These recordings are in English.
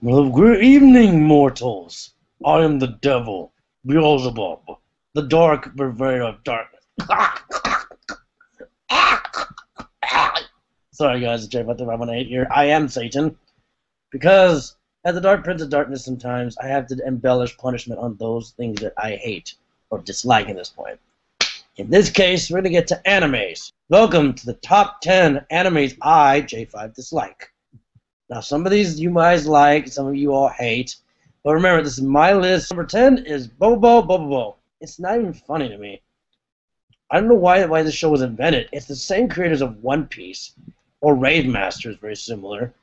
Well, good evening, mortals. I am the devil, Beelzebub, the dark purveyor of darkness. Sorry, guys, it's J518 here. I am Satan. Because, as the Dark Prince of Darkness, sometimes I have to embellish punishment on those things that I hate or dislike at this point. In this case, we're going to get to animes. Welcome to the top 10 animes I, J5, dislike. Now, some of these you guys like, some of you all hate. But remember, this is my list. Number 10 is Bobo Bobo. It's not even funny to me. I don't know why why this show was invented. It's the same creators of One Piece, or Rave Master is very similar,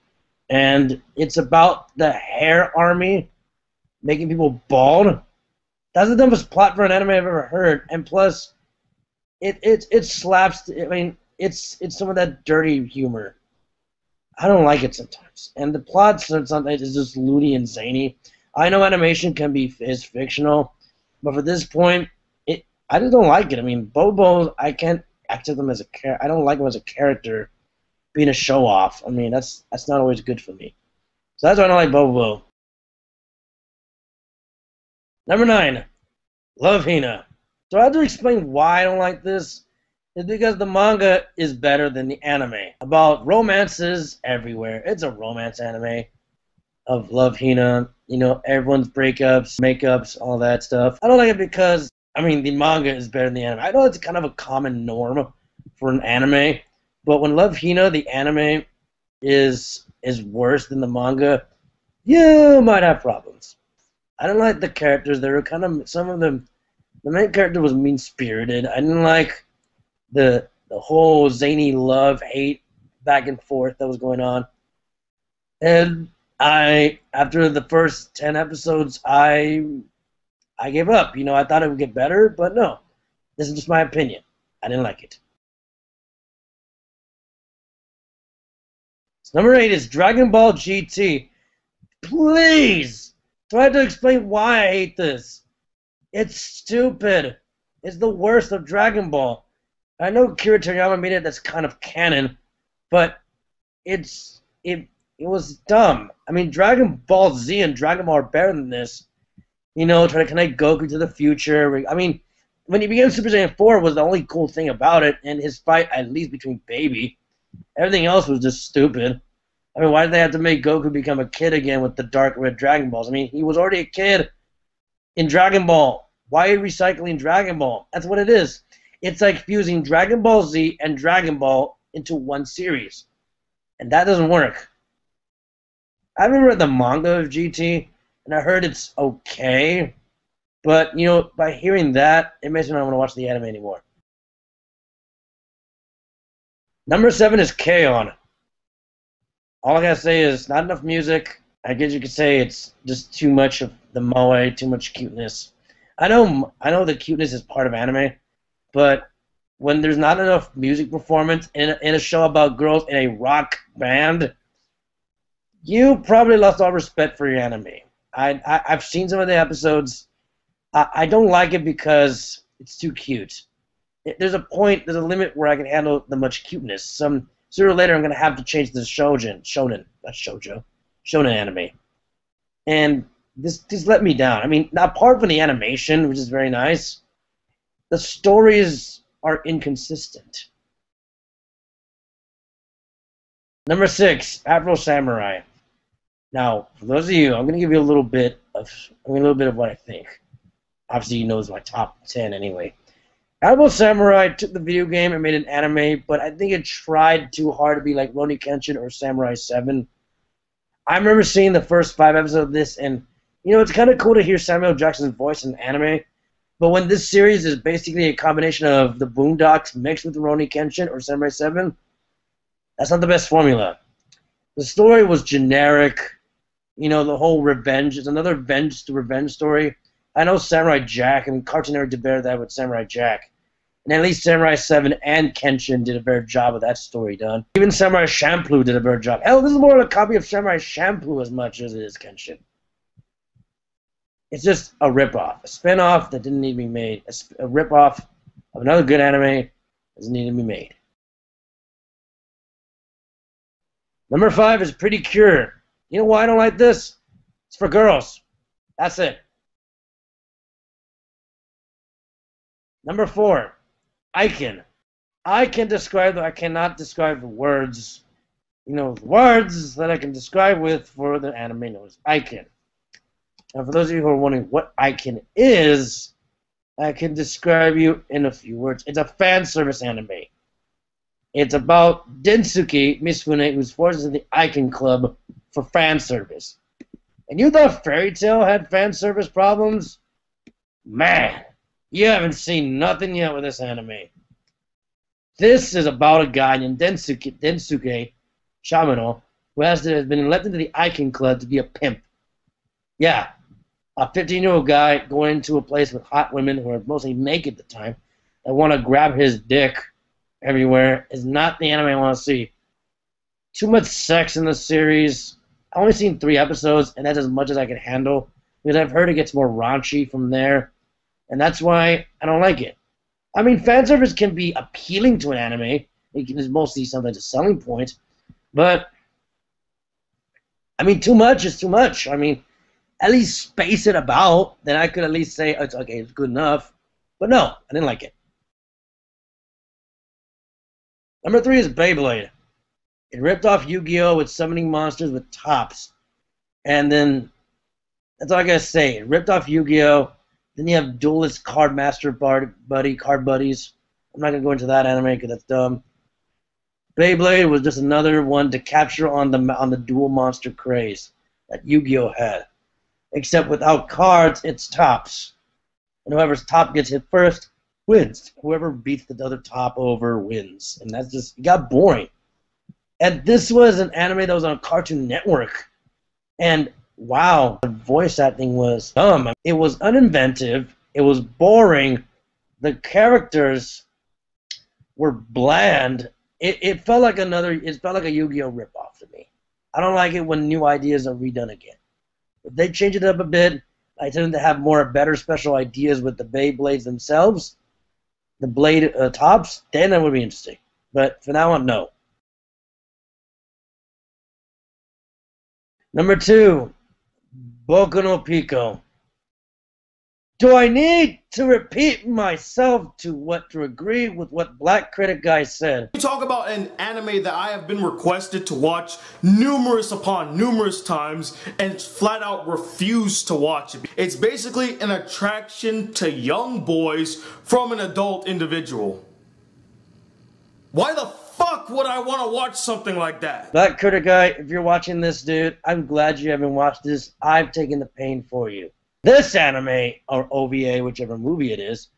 and it's about the hair army making people bald. That's the dumbest plot for an anime I've ever heard. And plus, it it it slaps. I mean, it's it's some of that dirty humor. I don't like it sometimes, and the plot sometimes is just loony and zany. I know animation can be is fictional, but for this point, it I just don't like it. I mean, Bobo, I can't accept him as a char- I don't like him as a character, being a show off. I mean, that's that's not always good for me. So that's why I don't like Bobo. Number nine, Love Hina. So I have to explain why I don't like this. It's because the manga is better than the anime. About romances everywhere. It's a romance anime of Love Hina. You know, everyone's breakups, makeups, all that stuff. I don't like it because I mean, the manga is better than the anime. I know it's kind of a common norm for an anime, but when Love Hina, the anime, is is worse than the manga, you might have problems. I didn't like the characters. They were kind of some of them. The main character was mean spirited. I didn't like the the whole zany love hate back and forth that was going on. And I, after the first ten episodes, I I gave up. You know, I thought it would get better, but no. This is just my opinion. I didn't like it. So number eight is Dragon Ball GT. Please! Have to explain why I hate this? It's stupid. It's the worst of Dragon Ball. I know Akira Toriyama made it that's kind of canon, but it's it it was dumb. I mean, Dragon Ball Z and Dragon Ball are better than this you know, trying to connect Goku to the future. I mean, when he became Super Saiyan 4 was the only cool thing about it, and his fight, at least between Baby. Everything else was just stupid. I mean, why did they have to make Goku become a kid again with the dark red Dragon Balls? I mean, he was already a kid in Dragon Ball. Why are you recycling Dragon Ball? That's what it is. It's like fusing Dragon Ball Z and Dragon Ball into one series. And that doesn't work. I haven't read the manga of GT, and I heard it's okay. But you know, by hearing that, it makes me not want to watch the anime anymore. Number seven is K-On! All I gotta say is not enough music. I guess you could say it's just too much of the moe, too much cuteness. I know, I know the cuteness is part of anime, but when there's not enough music performance in a, in a show about girls in a rock band, you probably lost all respect for your anime. I, I have seen some of the episodes. I, I don't like it because it's too cute. It, there's a point, there's a limit where I can handle the much cuteness. Some sooner or later, I'm gonna have to change the shonen, shonen, not shojo, shonen anime, and this this let me down. I mean, apart from the animation, which is very nice, the stories are inconsistent. Number six, Afro Samurai. Now, for those of you, I'm going to give you a little bit of a little bit of what I think. Obviously, you know it's my top ten anyway. Afro Samurai took the video game and made an anime, but I think it tried too hard to be like Rurouni Kenshin or Samurai 7. I remember seeing the first five episodes of this, and you know it's kind of cool to hear Samuel Jackson's voice in anime. But when this series is basically a combination of the Boondocks mixed with Rurouni Kenshin or Samurai 7, that's not the best formula. The story was generic you know, the whole revenge is another revenge to revenge story. I know Samurai Jack, I mean, Cartoon Network did better that with Samurai Jack. And at least Samurai 7 and Kenshin did a better job of that story done. Even Samurai Champloo did a better job. Hell, this is more of a copy of Samurai Champloo as much as it is Kenshin. It's just a ripoff, a spin-off that didn't need to be made, a, a ripoff of another good anime that doesn't need to be made. Number five is Pretty Cure. You know why I don't like this? It's for girls. That's it. Number four, Icon. I can I can describe, I cannot describe the words, you know, words that I can describe with for the anime knows. Icon. And for those of you who are wondering what Icon is, I can describe you in a few words. It's a fan service anime. It's about Densuke Mifune, who's forced into the Icon Club for fan service. And you thought Fairy Tail had fan service problems? Man, you haven't seen nothing yet with this anime. This is about a guy named Densuke, Densuke Shamino, who has, been elected to the Icon Club to be a pimp. Yeah, a 15 year old guy going to a place with hot women who are mostly naked at the time that want to grab his dick everywhere is not the anime I want to see. Too much sex in the series. I've only seen three episodes, and that's as much as I can handle because I've heard it gets more raunchy from there, and that's why I don't like it. I mean, fan service can be appealing to an anime. It is mostly sometimes a selling point, but I mean, too much is too much. I mean, at least space it about. Then I could at least say it's okay, it's good enough. But no, I didn't like it. Number three is Beyblade. It ripped off Yu-Gi-Oh! with summoning monsters with tops. And then, that's all I gotta say. It ripped off Yu-Gi-Oh! Then you have Duelist Card Master Buddy, Card Buddies. I'm not gonna go into that anime because that's dumb. Beyblade was just another one to capture on the on the duel monster craze that Yu-Gi-Oh! had. Except without cards, it's tops. And whoever's top gets hit first wins. Whoever beats the other top over wins. And that's just, it got boring. And this was an anime that was on Cartoon Network. And wow, the voice acting was dumb. It was uninventive. It was boring. The characters were bland. It, it felt like another, it felt like a Yu-Gi-Oh! ripoff to me. I don't like it when new ideas are redone again. If they change it up a bit, I tend to have more better special ideas with the Beyblades themselves the blade uh, tops, then that would be interesting. But for now on, no. Number two, Boku no Pico. Do I need to repeat myself to what to agree with what Black Critic Guy said? We talk about an anime that I have been requested to watch numerous upon numerous times and flat out refuse to watch it. It's basically an attraction to young boys from an adult individual. Why the fuck would I want to watch something like that? Black Critic Guy, if you're watching this, dude, I'm glad you haven't watched this. I've taken the pain for you. This anime, or OVA, whichever movie it is,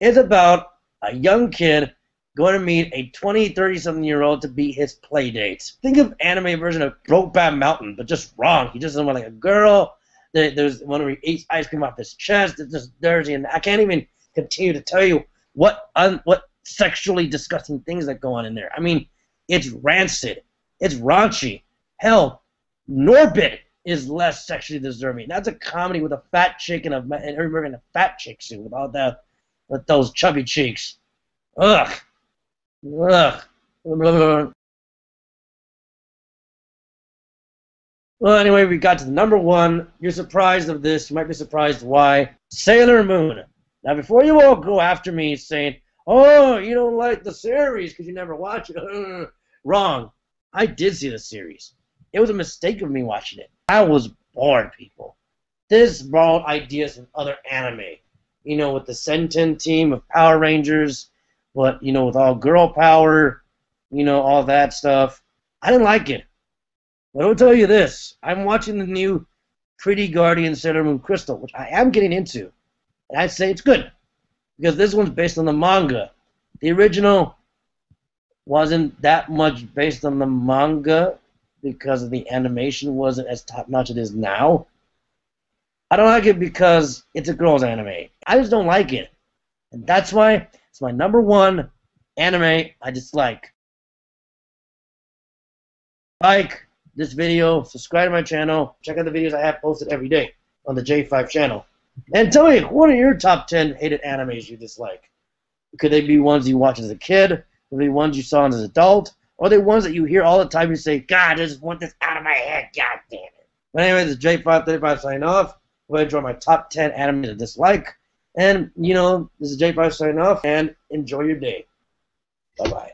is about a young kid going to meet a 20, 30 something year old to be his play date. Think of anime version of Brokeback Mountain, but just wrong. He just doesn't want like a girl. There's one where he eats ice cream off his chest. It's just dirty, and I can't even continue to tell you what un, what sexually disgusting things that go on in there. I mean, it's rancid. It's raunchy. Hell, Norbit is less sexually deserving. That's a comedy with a fat chick and a and her wearing a fat chick suit with all that with those chubby cheeks. Ugh. Ugh. Well, anyway, we got to the number one. You're surprised of this. You might be surprised why. Sailor Moon. Now, before you all go after me saying, oh, you don't like the series because you never watch it, wrong. I did see the series. It was a mistake of me watching it. I was bored, people. This brought ideas from other anime. You know, with the Sentai team of Power Rangers, but, you know, with all girl power, you know, all that stuff. I didn't like it. But I will tell you this I'm watching the new Pretty Guardian Sailor Moon Crystal, which I am getting into. And I'd say it's good. Because this one's based on the manga. The original wasn't that much based on the manga because of the animation wasn't as top notch as it is now. I don't like it because it's a girl's anime. I just don't like it. And that's why it's my number one anime I dislike. Like this video, subscribe to my channel, check out the videos I have posted every day on the J5 channel. And tell me, what are your top 10 hated animes you dislike? Could they be ones you watched as a kid? Could they be ones you saw as an adult? Or the ones that you hear all the time you say, God, I just want this out of my head, God damn it. But anyway, this is J535 signing off. Ahead and enjoy my top 10 anime to dislike. And, you know, this is J5 signing off, and enjoy your day. Bye-bye.